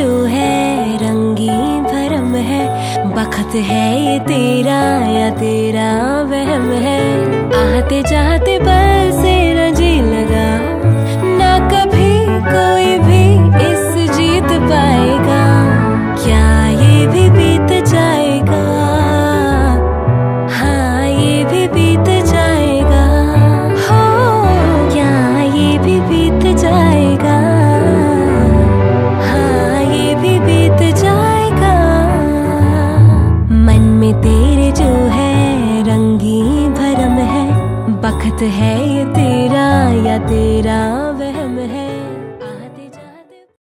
जो है, रंगी भरम है। बखत है ये तेरा या तेरा वहम है। आते जाते बस में तेरे जो है रंगी भरम है बखत है ये तेरा या तेरा।